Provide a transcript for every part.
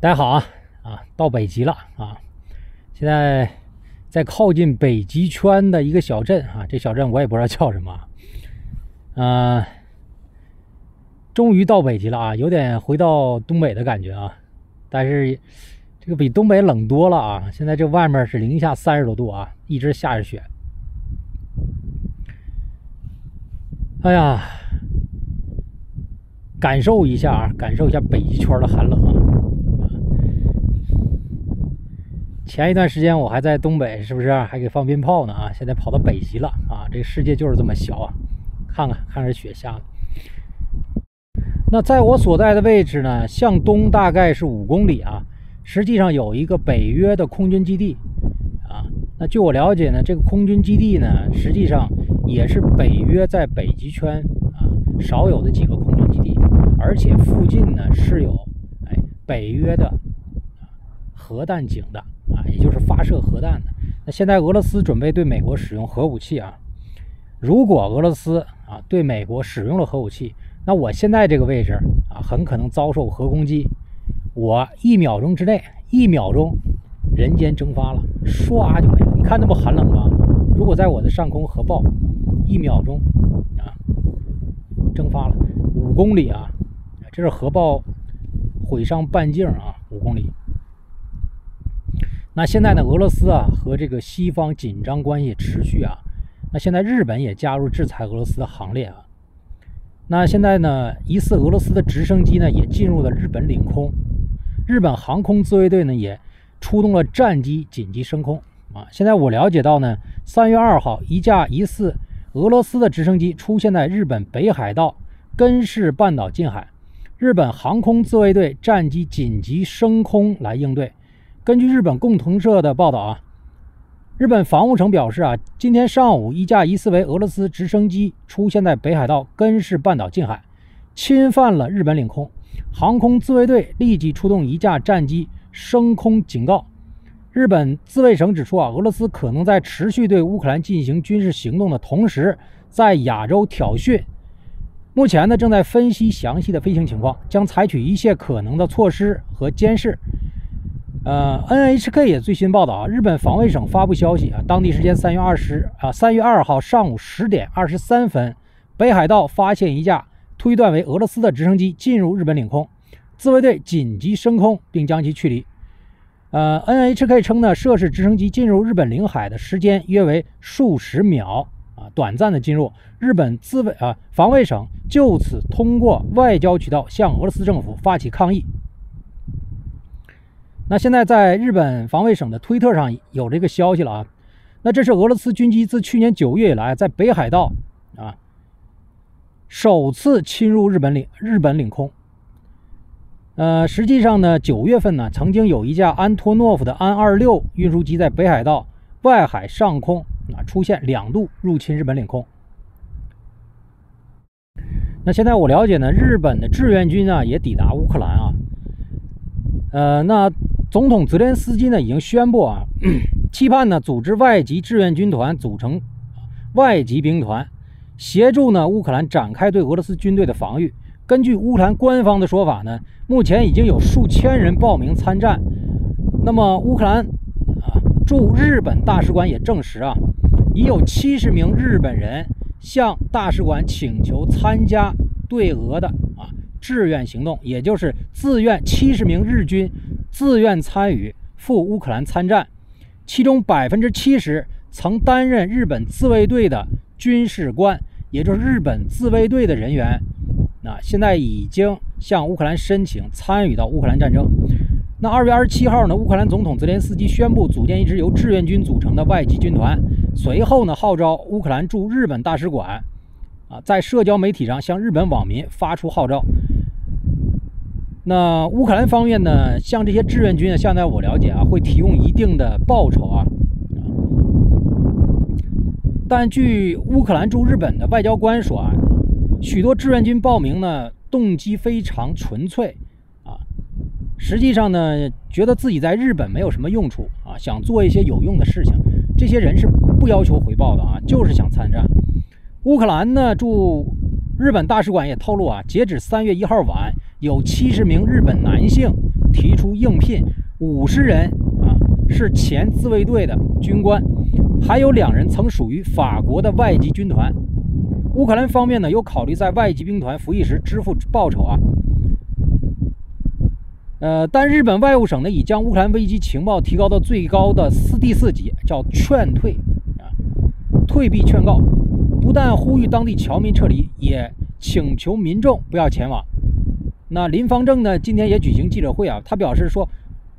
大家好啊啊，到北极了啊！现在在靠近北极圈的一个小镇啊，这小镇我也不知道叫什么，嗯，终于到北极了啊，有点回到东北的感觉啊，但是这个比东北冷多了啊！现在这外面是零下三十多度啊，一直下着雪。哎呀，感受一下啊，感受一下北极圈的寒冷啊！前一段时间我还在东北，是不是还给放鞭炮呢啊？现在跑到北极了啊！这个世界就是这么小啊！看看，看着雪下的。那在我所在的位置呢，向东大概是五公里啊。实际上有一个北约的空军基地啊。那据我了解呢，这个空军基地呢，实际上。也是北约在北极圈啊少有的几个空军基地，而且附近呢是有哎北约的核弹井的，也就是发射核弹的。那现在俄罗斯准备对美国使用核武器啊，如果俄罗斯啊对美国使用了核武器，那我现在这个位置啊很可能遭受核攻击，我一秒钟之内，一秒钟人间蒸发了，唰就没了。你看那不寒冷吗？如果在我的上空核爆。一秒钟啊，蒸发了五公里啊，这是核爆毁伤半径啊，五公里。那现在呢，俄罗斯啊和这个西方紧张关系持续啊，那现在日本也加入制裁俄罗斯的行列啊。那现在呢，疑似俄罗斯的直升机呢也进入了日本领空，日本航空自卫队呢也出动了战机紧急升空啊。现在我了解到呢，三月二号一架疑似。俄罗斯的直升机出现在日本北海道根室半岛近海，日本航空自卫队战机紧急升空来应对。根据日本共同社的报道啊，日本防务省表示啊，今天上午一架疑似为俄罗斯直升机出现在北海道根室半岛近海，侵犯了日本领空，航空自卫队立即出动一架战机升空警告。日本自卫省指出啊，俄罗斯可能在持续对乌克兰进行军事行动的同时，在亚洲挑衅。目前呢，正在分析详细的飞行情况，将采取一切可能的措施和监视。呃，NHK 也最新报道啊，日本防卫省发布消息啊，当地时间三月二十啊，三月二号上午十点二十三分，北海道发现一架推断为俄罗斯的直升机进入日本领空，自卫队紧急升空并将其驱离。呃，NHK 称呢，涉事直升机进入日本领海的时间约为数十秒啊，短暂的进入。日本自卫啊防卫省就此通过外交渠道向俄罗斯政府发起抗议。那现在在日本防卫省的推特上有这个消息了啊，那这是俄罗斯军机自去年九月以来在北海道啊首次侵入日本领日本领空。呃，实际上呢，九月份呢，曾经有一架安托诺夫的安二六运输机在北海道外海上空啊出现两度入侵日本领空。那现在我了解呢，日本的志愿军啊也抵达乌克兰啊。呃，那总统泽连斯基呢已经宣布啊，期盼呢组织外籍志愿军团组成外籍兵团，协助呢乌克兰展开对俄罗斯军队的防御。根据乌克兰官方的说法呢，目前已经有数千人报名参战。那么乌克兰啊驻日本大使馆也证实啊，已有七十名日本人向大使馆请求参加对俄的啊志愿行动，也就是自愿七十名日军自愿参与赴乌克兰参战，其中百分之七十曾担任日本自卫队的军事官，也就是日本自卫队的人员。那现在已经向乌克兰申请参与到乌克兰战争。那二月二十七号呢，乌克兰总统泽连斯基宣布组建一支由志愿军组成的外籍军团，随后呢，号召乌克兰驻日本大使馆啊，在社交媒体上向日本网民发出号召。那乌克兰方面呢，像这些志愿军啊，现在我了解啊，会提供一定的报酬啊。但据乌克兰驻日本的外交官说啊。许多志愿军报名呢，动机非常纯粹啊。实际上呢，觉得自己在日本没有什么用处啊，想做一些有用的事情。这些人是不要求回报的啊，就是想参战。乌克兰呢驻日本大使馆也透露啊，截止三月一号晚，有七十名日本男性提出应聘五十人啊，是前自卫队的军官，还有两人曾属于法国的外籍军团。乌克兰方面呢，有考虑在外籍兵团服役时支付报酬啊。呃，但日本外务省呢，已将乌克兰危机情报提高到最高的四第四级，叫劝退啊，退避劝告，不但呼吁当地侨民撤离，也请求民众不要前往。那林方正呢，今天也举行记者会啊，他表示说，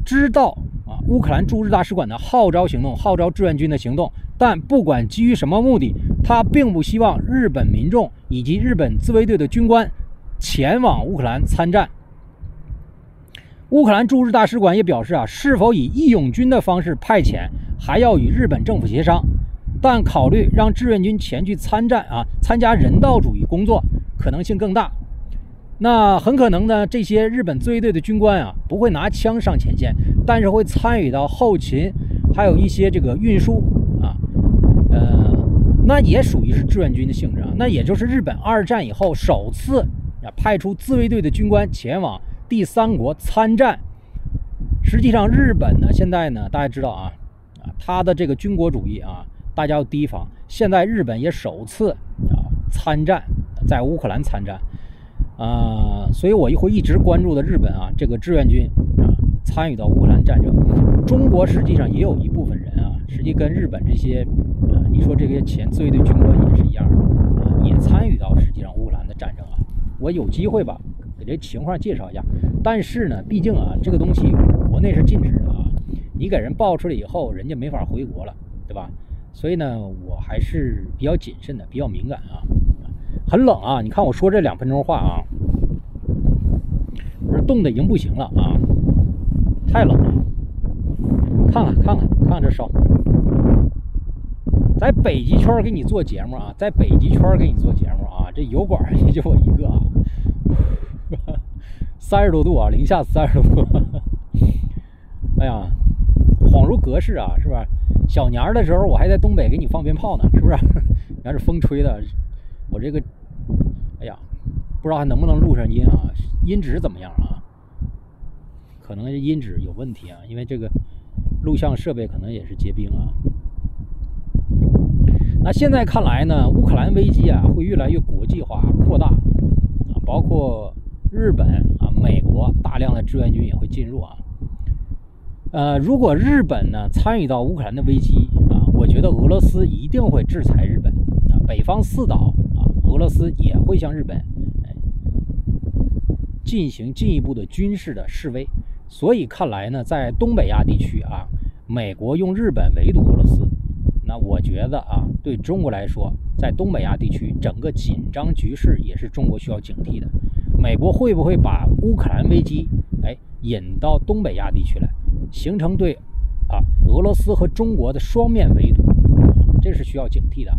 知道啊，乌克兰驻日大使馆的号召行动，号召志愿军的行动，但不管基于什么目的，他并不希望日本民众以及日本自卫队的军官前往乌克兰参战。乌克兰驻日大使馆也表示啊，是否以义勇军的方式派遣，还要与日本政府协商。但考虑让志愿军前去参战啊，参加人道主义工作可能性更大。那很可能呢，这些日本自卫队的军官啊，不会拿枪上前线，但是会参与到后勤，还有一些这个运输啊，呃，那也属于是志愿军的性质啊。那也就是日本二战以后首次啊派出自卫队的军官前往。第三国参战，实际上日本呢，现在呢，大家知道啊，啊，他的这个军国主义啊，大家要提防。现在日本也首次啊参战，在乌克兰参战，啊，所以我会一直关注的日本啊，这个志愿军啊，参与到乌克兰战争。中国实际上也有一部分人啊，实际跟日本这些，啊，你说这些前自卫队军官也是一样的，啊，也参与到实际上乌克兰的战争啊。我有机会吧。给这情况介绍一下，但是呢，毕竟啊，这个东西国内是禁止的啊，你给人爆出来以后，人家没法回国了，对吧？所以呢，我还是比较谨慎的，比较敏感啊。很冷啊，你看我说这两分钟话啊，我这冻得已经不行了啊，太冷了。看看看看看看这烧，在北极圈给你做节目啊，在北极圈给你做节目啊，这油管也就我一个啊。三十多度啊，零下三十多度。哎呀，恍如隔世啊，是不是？小年儿的时候，我还在东北给你放鞭炮呢，是不是？你看这风吹的，我这个，哎呀，不知道还能不能录上音啊？音质怎么样啊？可能音质有问题啊，因为这个录像设备可能也是结冰啊。那现在看来呢，乌克兰危机啊，会越来越国际化、扩大啊。包括日本啊、美国大量的志愿军也会进入啊。呃，如果日本呢参与到乌克兰的危机啊，我觉得俄罗斯一定会制裁日本啊。北方四岛，俄罗斯也会向日本哎进行进一步的军事的示威。所以看来呢，在东北亚地区啊，美国用日本围堵俄罗斯，那我觉得啊，对中国来说。在东北亚地区，整个紧张局势也是中国需要警惕的。美国会不会把乌克兰危机，哎，引到东北亚地区来，形成对啊俄罗斯和中国的双面围堵？这是需要警惕的。